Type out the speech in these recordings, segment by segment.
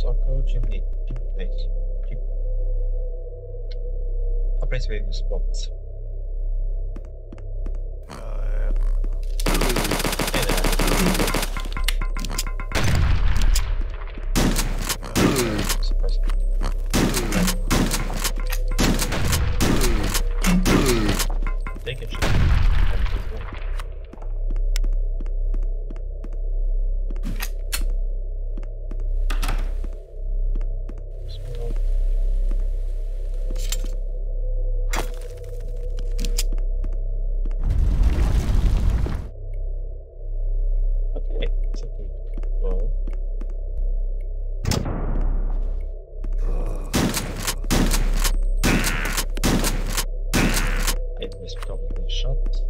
Soko Chimney. Chimneys. A place where you spot. Take it. այդպես կարող է շատ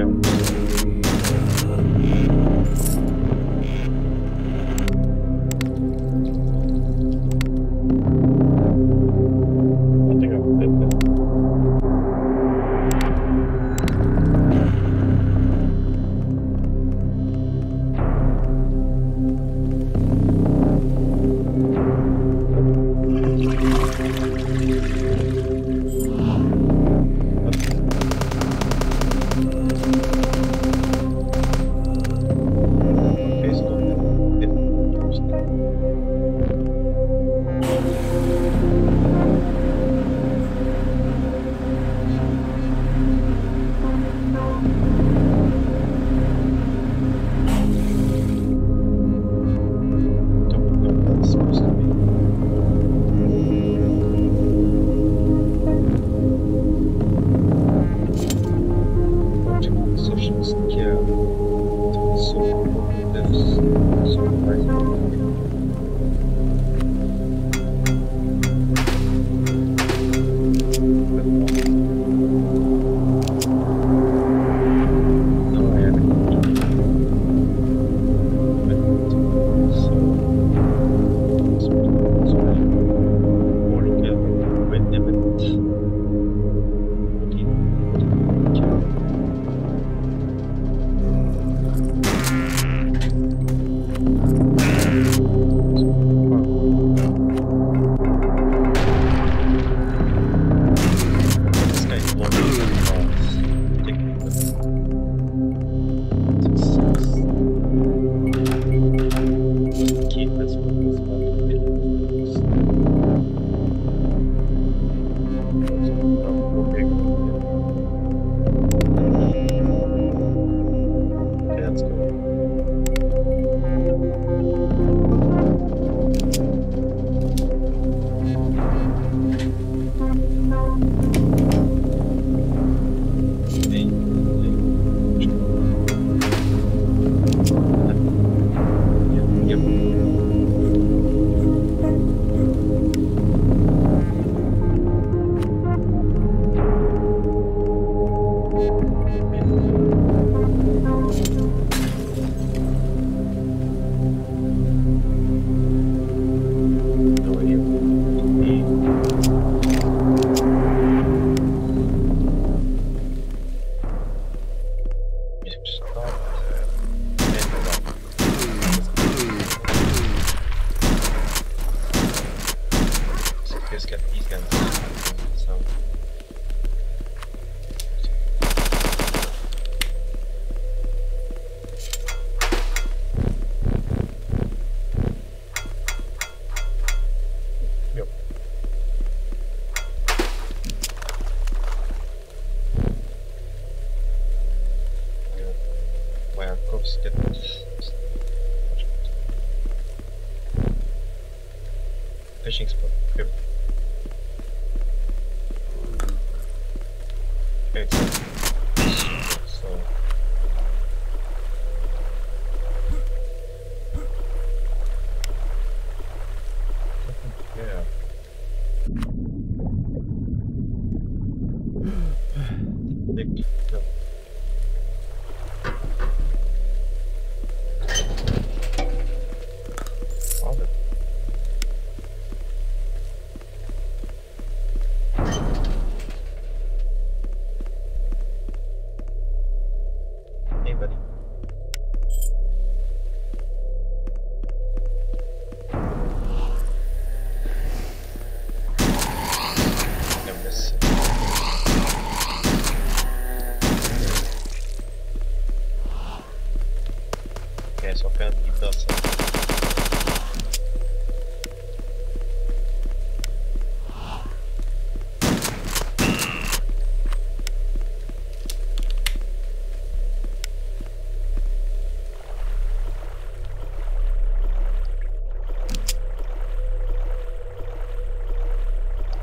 Valeu. Stop. Get fishing spot. Here. Okay, so, yeah. Big, no.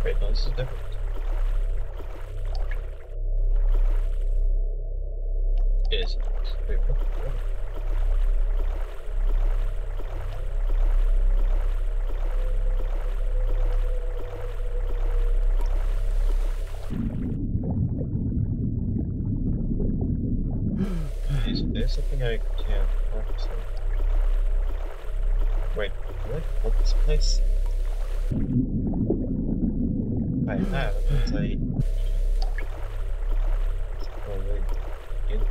Wait, no, this is different. Is it? What? what? Is there something I can sorry. Wait, what? What's this place? I have, but I... Oh, wait.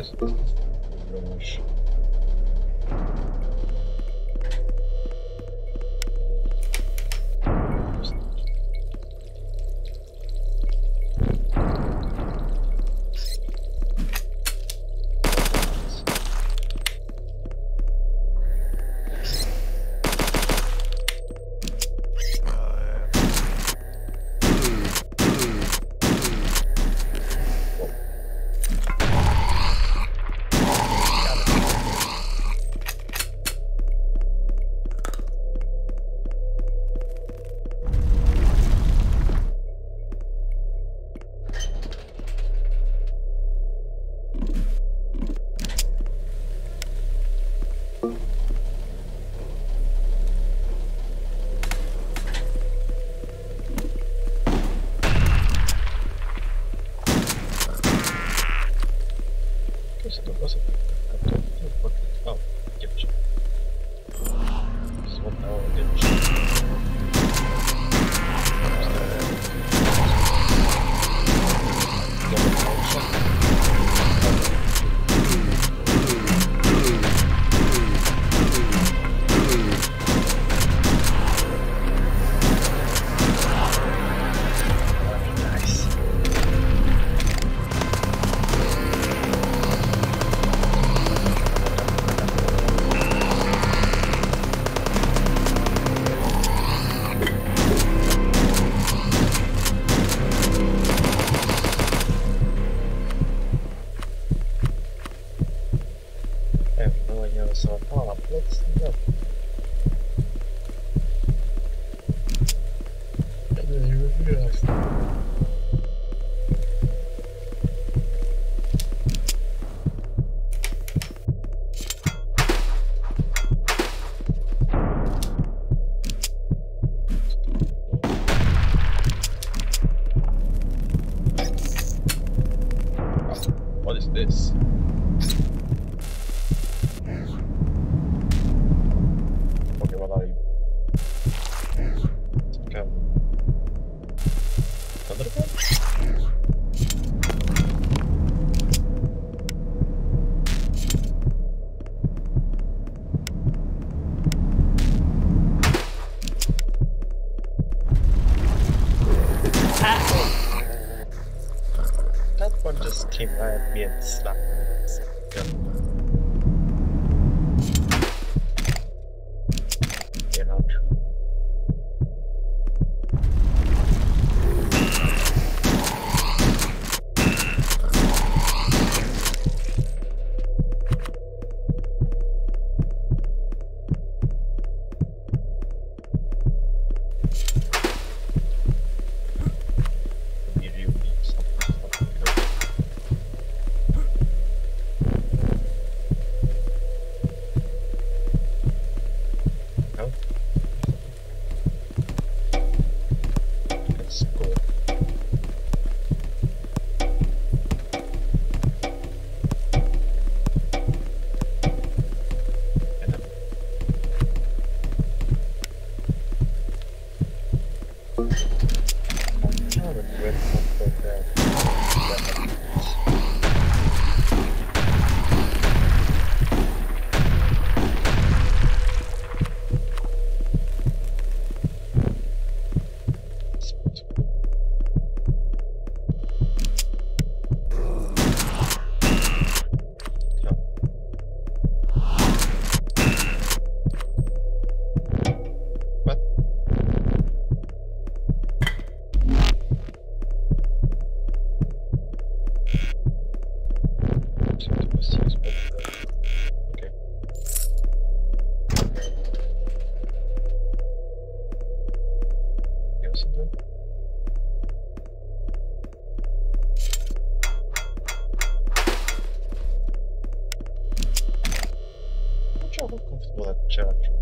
нет. Думаешь. Guess this. just keep my me and slap me. sure how comfortable that chair